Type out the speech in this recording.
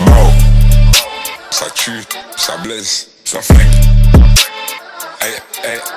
Mao. Ça tue, ça blesse, ça flingue.